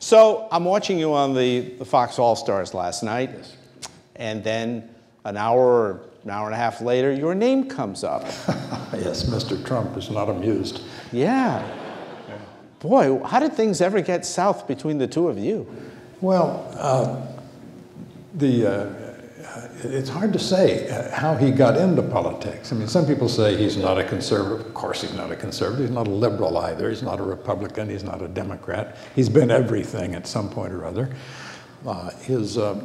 So I'm watching you on the, the Fox All Stars last night, and then an hour or an hour and a half later, your name comes up. yes, Mr. Trump is not amused. Yeah. Boy, how did things ever get south between the two of you? Well, uh, the, uh, it's hard to say how he got into politics. I mean, some people say he's not a conservative. Of course, he's not a conservative. He's not a liberal either. He's not a Republican. He's not a Democrat. He's been everything at some point or other. Uh, his uh,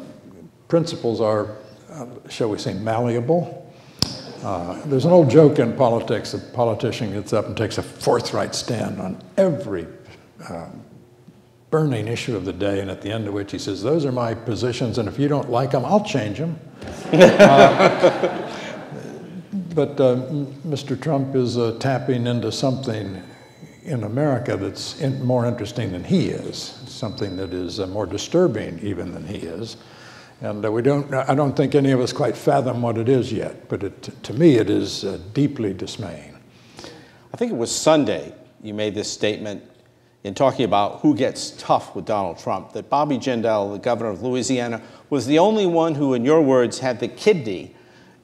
principles are, uh, shall we say, malleable. Uh, there's an old joke in politics a politician gets up and takes a forthright stand on every uh, burning issue of the day, and at the end of which he says, Those are my positions, and if you don't like them, I'll change them. uh, but uh, Mr. Trump is uh, tapping into something in America that's in, more interesting than he is, something that is uh, more disturbing even than he is. And uh, we don't, I don't think any of us quite fathom what it is yet, but it, to me it is uh, deeply dismaying. I think it was Sunday you made this statement in talking about who gets tough with Donald Trump, that Bobby Jindal, the governor of Louisiana, was the only one who, in your words, had the kidney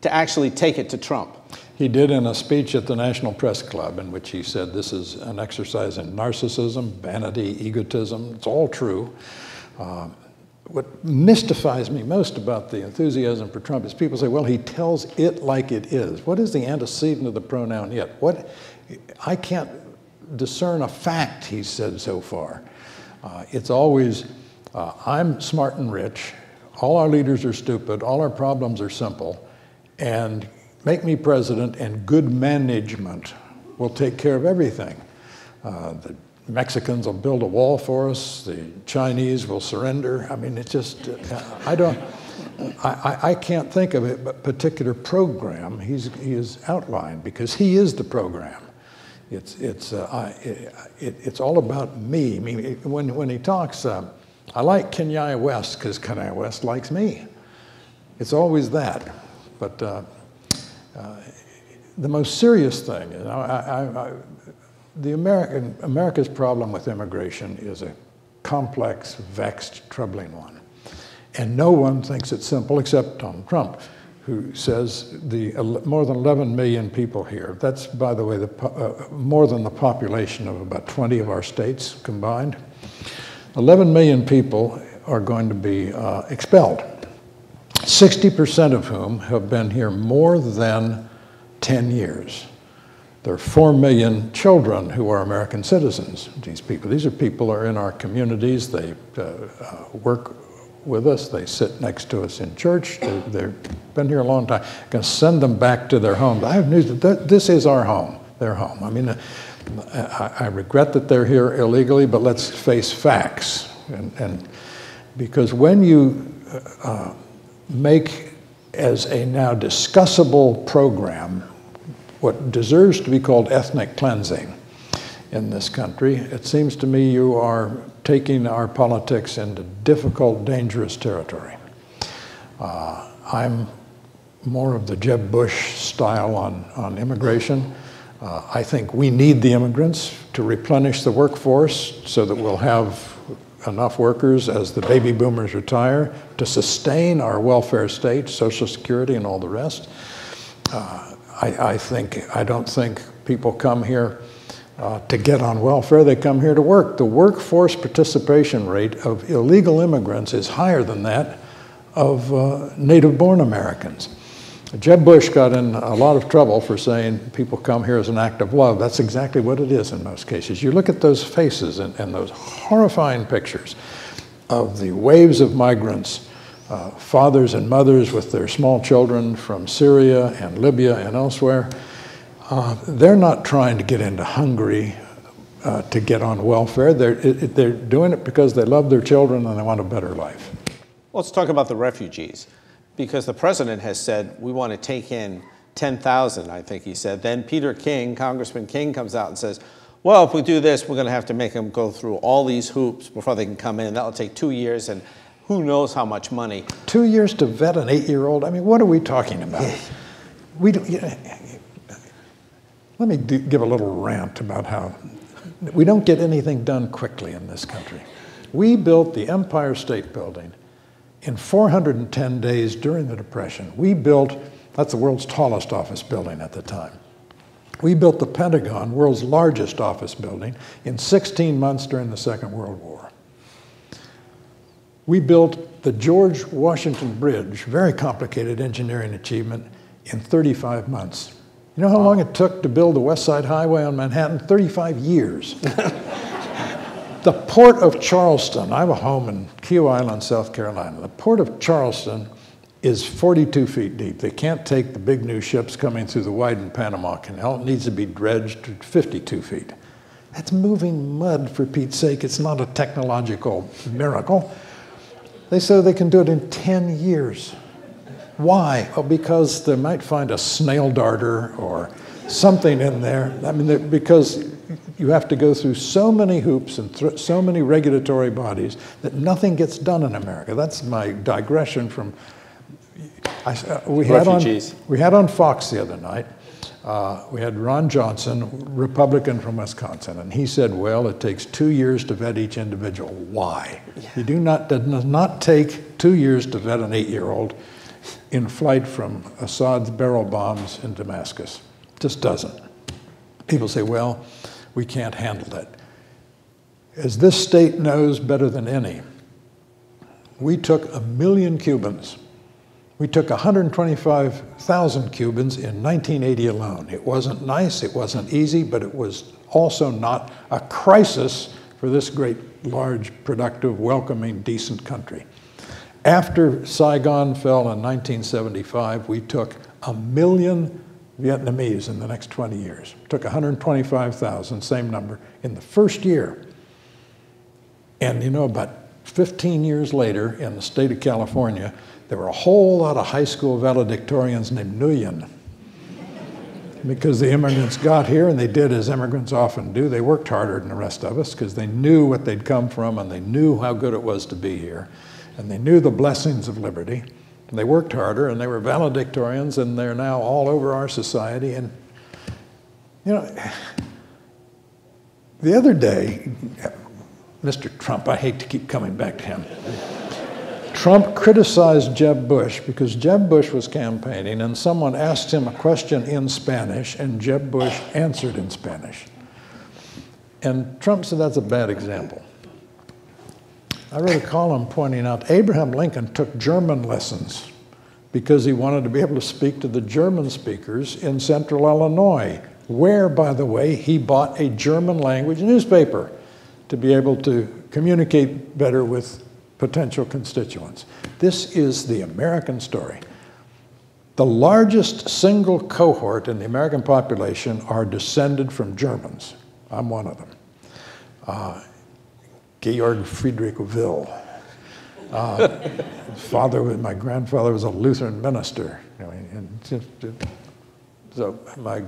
to actually take it to Trump. He did in a speech at the National Press Club, in which he said this is an exercise in narcissism, vanity, egotism. It's all true. Uh, what mystifies me most about the enthusiasm for Trump is people say, well, he tells it like it is. What is the antecedent of the pronoun it? What, I can't discern a fact, he said so far. Uh, it's always, uh, I'm smart and rich, all our leaders are stupid, all our problems are simple, and make me president, and good management will take care of everything. Uh, the Mexicans will build a wall for us, the Chinese will surrender. I mean, it's just, uh, I don't. I, I, can't think of a particular program he's, he has outlined because he is the program. It's, it's, uh, I, it, it's all about me. I mean, when, when he talks, uh, I like Kanye West because Kanye West likes me. It's always that. But uh, uh the most serious thing, you know, I, I, the American, America's problem with immigration is a complex, vexed, troubling one. And no one thinks it's simple except Donald Trump who says the more than 11 million people here. That's, by the way, the, uh, more than the population of about 20 of our states combined. 11 million people are going to be uh, expelled, 60% of whom have been here more than 10 years. There are 4 million children who are American citizens, these people. These are people who are in our communities. They uh, uh work with us. They sit next to us in church. They, have been here a long time. I'm Going to send them back to their homes. I have news that this is our home, their home. I mean, uh, I, I, regret that they're here illegally, but let's face facts. And, and because when you uh, make as a now discussable program what deserves to be called ethnic cleansing in this country, it seems to me you are taking our politics into difficult, dangerous territory. Uh, I'm more of the Jeb Bush style on, on immigration. Uh, I think we need the immigrants to replenish the workforce so that we'll have enough workers as the baby boomers retire to sustain our welfare state, Social Security, and all the rest. Uh, I, I, think I don't think people come here uh, to get on welfare, they come here to work. The workforce participation rate of illegal immigrants is higher than that of uh, native born Americans. Jeb Bush got in a lot of trouble for saying people come here as an act of love. That's exactly what it is in most cases. You look at those faces and, and those horrifying pictures of the waves of migrants, uh, fathers and mothers with their small children from Syria and Libya and elsewhere. Uh, they're not trying to get into Hungary uh, to get on welfare. They're, it, they're doing it because they love their children and they want a better life. Let's talk about the refugees, because the president has said we want to take in 10,000, I think he said. Then Peter King, Congressman King, comes out and says, well, if we do this, we're going to have to make them go through all these hoops before they can come in. That'll take two years and who knows how much money. Two years to vet an eight year old? I mean, what are we talking about? we do, let me do, give a little rant about how we don't get anything done quickly in this country. We built the Empire State Building in 410 days during the Depression. We built, that's the world's tallest office building at the time. We built the Pentagon, world's largest office building, in 16 months during the Second World War. We built the George Washington Bridge, very complicated engineering achievement, in 35 months. You know how uh, long it took to build the West Side Highway on Manhattan? 35 years. the port of Charleston, I have a home in Kiawah Island, South Carolina. The port of Charleston is 42 feet deep. They can't take the big new ships coming through the widened Panama Canal. It needs to be dredged to 52 feet. That's moving mud, for Pete's sake. It's not a technological miracle. They say they can do it in 10 years. Why? Well, because they might find a snail darter or something in there. I mean, because you have to go through so many hoops and so many regulatory bodies that nothing gets done in America. That's my digression from. I, uh, we, had on, we had on Fox the other night, uh, we had Ron Johnson, Republican from Wisconsin, and he said, well, it takes two years to vet each individual. Why? Yeah. You do not, does not take two years to vet an eight-year-old in flight from Assad's barrel bombs in Damascus. Just doesn't. People say, well, we can't handle that. As this state knows better than any, we took a million Cubans. We took 125,000 Cubans in 1980 alone. It wasn't nice, it wasn't easy, but it was also not a crisis for this great, large, productive, welcoming, decent country. After Saigon fell in 1975, we took a million Vietnamese in the next 20 years. Took 125,000, same number, in the first year. And you know, about 15 years later, in the state of California, there were a whole lot of high school valedictorians named Nguyen. because the immigrants got here and they did as immigrants often do. They worked harder than the rest of us because they knew what they'd come from and they knew how good it was to be here and they knew the blessings of liberty. And they worked harder, and they were valedictorians, and they're now all over our society. And, you know, the other day, Mr. Trump, I hate to keep coming back to him. Trump criticized Jeb Bush because Jeb Bush was campaigning and someone asked him a question in Spanish and Jeb Bush answered in Spanish. And Trump said that's a bad example. I wrote a column pointing out Abraham Lincoln took German lessons because he wanted to be able to speak to the German speakers in central Illinois, where, by the way, he bought a German language newspaper to be able to communicate better with potential constituents. This is the American story. The largest single cohort in the American population are descended from Germans. I'm one of them. Uh, Georg Friedrich Will. Uh, father, my grandfather was a Lutheran minister. And so my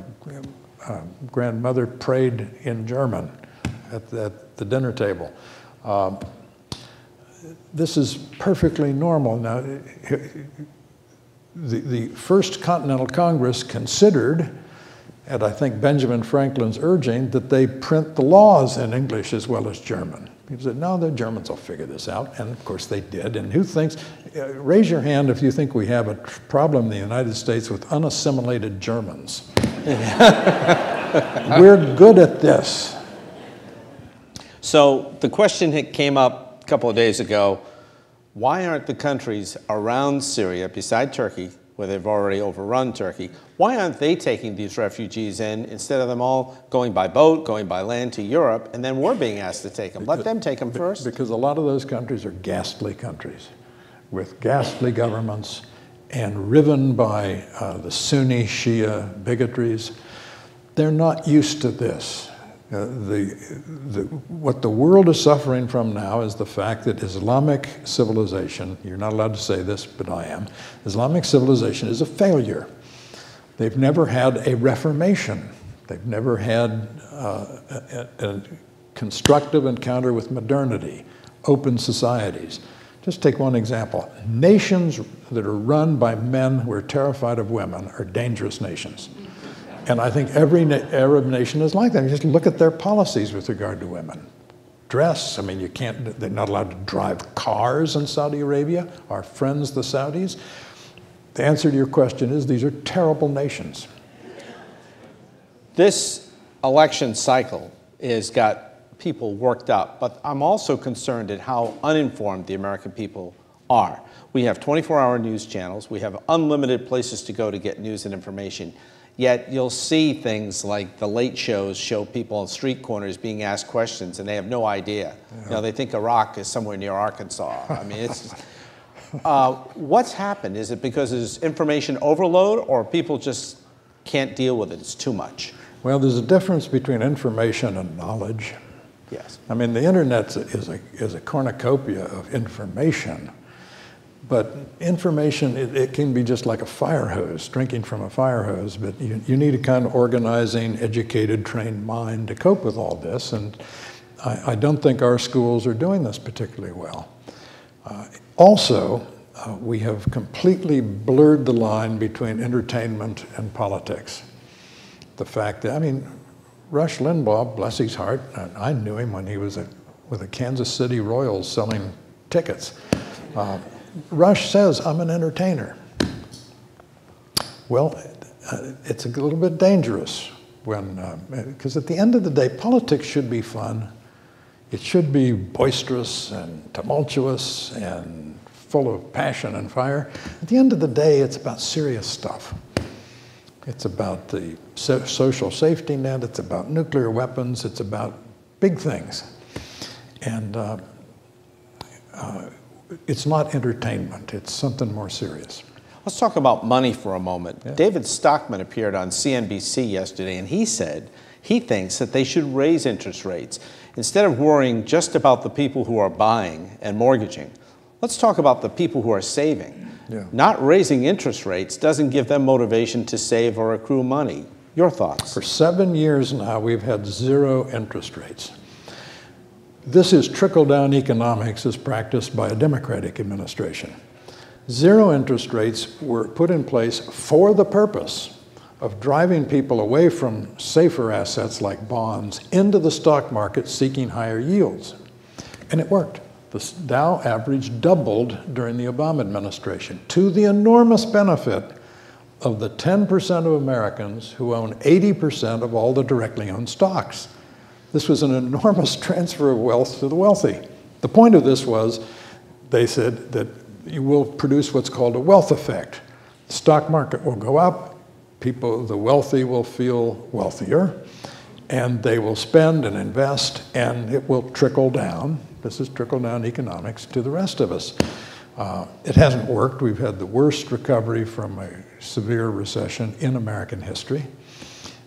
uh, grandmother prayed in German at the, at the dinner table. Um, this is perfectly normal. Now, the, the First Continental Congress considered, and I think Benjamin Franklin's urging, that they print the laws in English as well as German. People said, no, the Germans will figure this out. And of course they did. And who thinks, uh, raise your hand if you think we have a problem in the United States with unassimilated Germans. We're good at this. So the question that came up a couple of days ago why aren't the countries around Syria, beside Turkey, where they've already overrun Turkey. Why aren't they taking these refugees in instead of them all going by boat, going by land to Europe, and then we're being asked to take them? Let them take them first. Because a lot of those countries are ghastly countries with ghastly governments and riven by uh, the Sunni Shia bigotries. They're not used to this. Uh, the, the, what the world is suffering from now is the fact that Islamic civilization, you're not allowed to say this, but I am, Islamic civilization is a failure. They've never had a reformation. They've never had uh, a, a constructive encounter with modernity, open societies. Just take one example. Nations that are run by men who are terrified of women are dangerous nations. And I think every na Arab nation is like that. You just look at their policies with regard to women dress. I mean, you can't, they're not allowed to drive cars in Saudi Arabia, our friends, the Saudis. The answer to your question is these are terrible nations. This election cycle has got people worked up, but I'm also concerned at how uninformed the American people are. We have 24 hour news channels, we have unlimited places to go to get news and information. Yet you'll see things like the late shows show people on street corners being asked questions and they have no idea. Yeah. You know, they think Iraq is somewhere near Arkansas. I mean, it's. Uh, what's happened? Is it because there's information overload or people just can't deal with it? It's too much. Well, there's a difference between information and knowledge. Yes. I mean, the internet is a, is a cornucopia of information. But information, it, it, can be just like a fire hose, drinking from a fire hose, but you, you need a kind of organizing, educated, trained mind to cope with all this. And I, I don't think our schools are doing this particularly well. Uh, also, uh, we have completely blurred the line between entertainment and politics. The fact that, I mean, Rush Limbaugh, bless his heart, I knew him when he was a, with the Kansas City Royals selling tickets. Uh, Rush says, I'm an entertainer. Well, uh, it's a little bit dangerous when, because uh, at the end of the day, politics should be fun. It should be boisterous and tumultuous and full of passion and fire. At the end of the day, it's about serious stuff. It's about the so social safety net, it's about nuclear weapons, it's about big things. And uh, uh, it's not entertainment, it's something more serious. Let's talk about money for a moment. Yeah. David Stockman appeared on CNBC yesterday and he said he thinks that they should raise interest rates. Instead of worrying just about the people who are buying and mortgaging, let's talk about the people who are saving. Yeah. Not raising interest rates doesn't give them motivation to save or accrue money. Your thoughts? For seven years now, we've had zero interest rates. This is trickle down economics as practiced by a Democratic administration. Zero interest rates were put in place for the purpose of driving people away from safer assets like bonds into the stock market seeking higher yields. And it worked. The Dow average doubled during the Obama administration to the enormous benefit of the 10% of Americans who own 80% of all the directly owned stocks. This was an enormous transfer of wealth to the wealthy. The point of this was they said that you will produce what's called a wealth effect. The stock market will go up, people, the wealthy will feel wealthier, and they will spend and invest, and it will trickle down. This is trickle down economics to the rest of us. Uh, it hasn't worked. We've had the worst recovery from a severe recession in American history.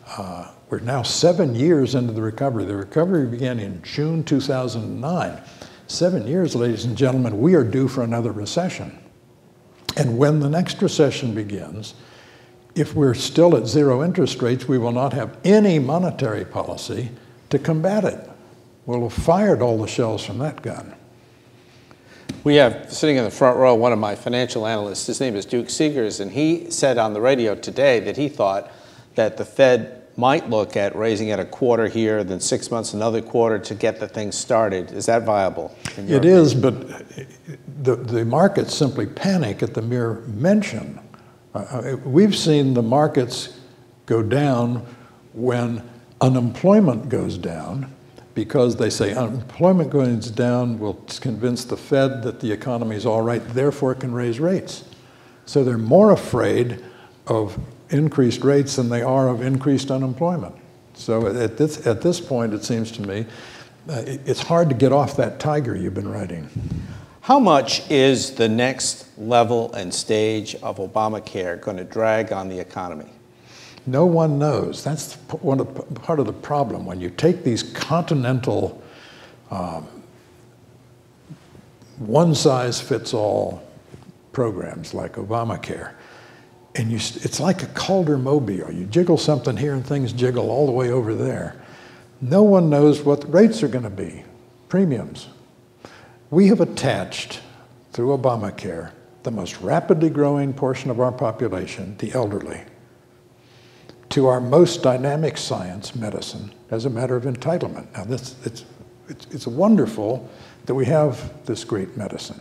Uh, we're now seven years into the recovery. The recovery began in June 2009. Seven years, ladies and gentlemen, we are due for another recession. And when the next recession begins, if we're still at zero interest rates, we will not have any monetary policy to combat it. We'll have fired all the shells from that gun. We have sitting in the front row one of my financial analysts. His name is Duke Seegers, and he said on the radio today that he thought that the Fed might look at raising it a quarter here, then six months another quarter to get the thing started. Is that viable? It opinion? is, but the, the markets simply panic at the mere mention. Uh, uh, we've seen the markets go down when unemployment goes down because they say unemployment going down will convince the Fed that the economy is all right, therefore it can raise rates. So they're more afraid of increased rates than they are of increased unemployment. So at this, at this point, it seems to me, uh, it's hard to get off that tiger you've been riding. How much is the next level and stage of Obamacare going to drag on the economy? No one knows. That's one of, part of the problem. When you take these continental, um, one size fits all programs like Obamacare, and you, it's like a Calder mobile. You jiggle something here and things jiggle all the way over there. No one knows what the rates are going to be, premiums. We have attached, through Obamacare, the most rapidly growing portion of our population, the elderly, to our most dynamic science, medicine, as a matter of entitlement. Now, this, it's it's, it's wonderful that we have this great medicine.